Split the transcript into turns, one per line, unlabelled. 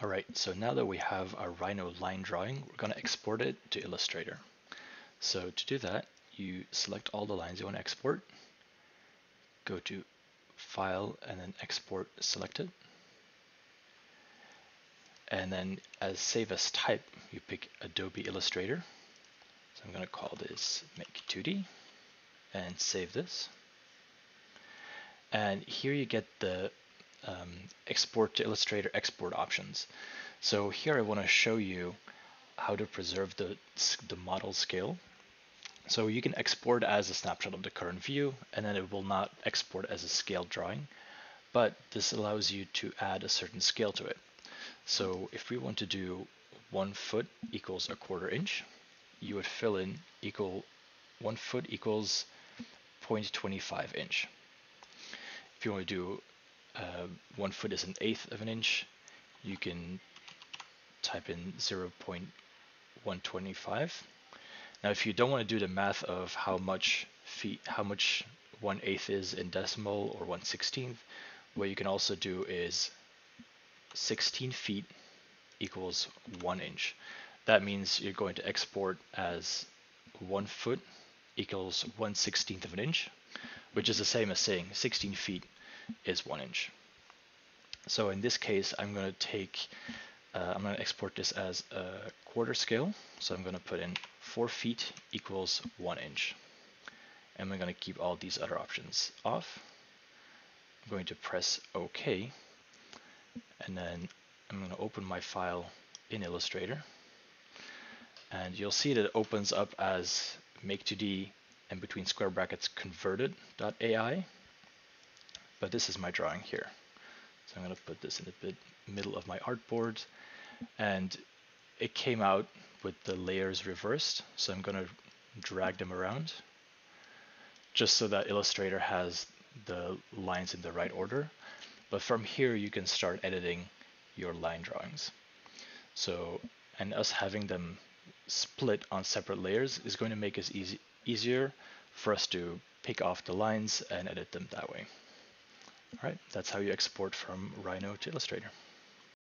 All right, so now that we have our Rhino line drawing, we're going to export it to Illustrator. So to do that, you select all the lines you want to export, go to File and then Export Selected. And then as Save as Type, you pick Adobe Illustrator. So I'm going to call this Make 2D and save this. And here you get the export to Illustrator export options. So here I want to show you how to preserve the, the model scale. So you can export as a snapshot of the current view, and then it will not export as a scaled drawing, but this allows you to add a certain scale to it. So if we want to do one foot equals a quarter inch, you would fill in equal one foot equals 0.25 inch. If you want to do uh, one foot is an eighth of an inch, you can type in 0.125. Now, if you don't want to do the math of how much feet, how much one eighth is in decimal or one sixteenth, what you can also do is 16 feet equals one inch. That means you're going to export as one foot equals one sixteenth of an inch, which is the same as saying 16 feet is one inch. So in this case, I'm going to take, uh, I'm going to export this as a quarter scale. So I'm going to put in four feet equals one inch. And I'm going to keep all these other options off. I'm going to press OK. And then I'm going to open my file in Illustrator. And you'll see that it opens up as make2d and between square brackets converted.ai. But this is my drawing here. So I'm going to put this in the middle of my artboard. And it came out with the layers reversed. So I'm going to drag them around just so that Illustrator has the lines in the right order. But from here, you can start editing your line drawings. So, and us having them split on separate layers is going to make it easy, easier for us to pick off the lines and edit them that way. All right, that's how you export from Rhino to Illustrator.